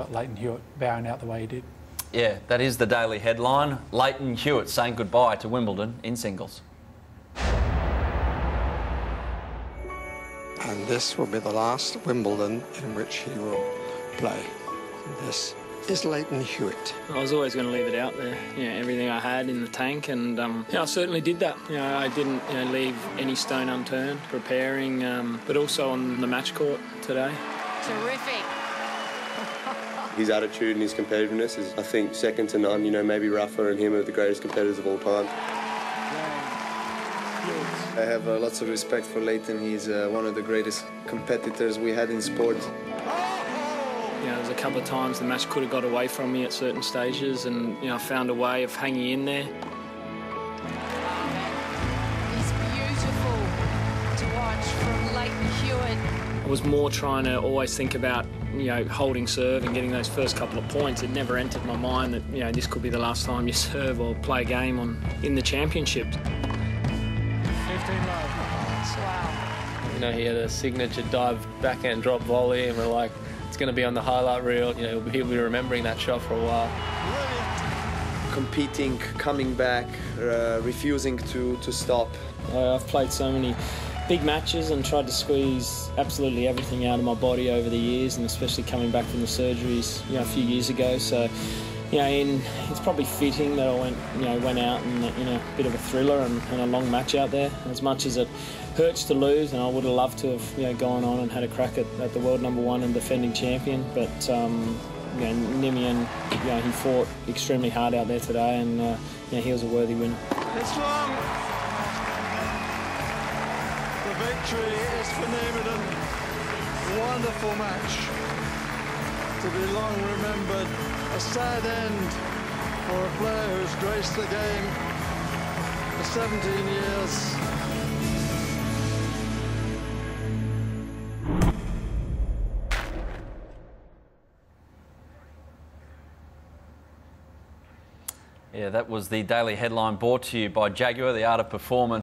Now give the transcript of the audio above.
Got Lleyton Hewitt bowing out the way he did. Yeah, that is the daily headline. Lleyton Hewitt saying goodbye to Wimbledon in singles. And this will be the last Wimbledon in which he will play. This is Lleyton Hewitt. I was always going to leave it out there, you know, everything I had in the tank, and um, I certainly did that. You know, I didn't you know, leave any stone unturned, preparing, um, but also on the match court today. Terrific. His attitude and his competitiveness is, I think, second to none. You know, maybe Rafa and him are the greatest competitors of all time. I have uh, lots of respect for Lleyton. He's uh, one of the greatest competitors we had in sport. You know, there's a couple of times the match could have got away from me at certain stages, and you know, I found a way of hanging in there. Was more trying to always think about, you know, holding serve and getting those first couple of points. It never entered my mind that, you know, this could be the last time you serve or play a game on in the championships. Wow. You know, he had a signature dive backhand drop volley, and we're like, it's going to be on the highlight reel. You know, he'll be remembering that shot for a while. Competing, coming back, uh, refusing to, to stop. I've played so many big matches and tried to squeeze absolutely everything out of my body over the years, and especially coming back from the surgeries, you know, a few years ago. So, you know, in, it's probably fitting that I went, you know, went out in, in a bit of a thriller and, and a long match out there. As much as it hurts to lose, and I would have loved to have, you know, gone on and had a crack at, at the world number one and defending champion, but. Um, you know, Nieminen, you know, he fought extremely hard out there today, and uh, you know, he was a worthy winner. Victory is Nieminen. Wonderful match. To be long remembered. A sad end for a player who's graced the game for 17 years. Yeah, that was the daily headline brought to you by Jaguar, the art of performance.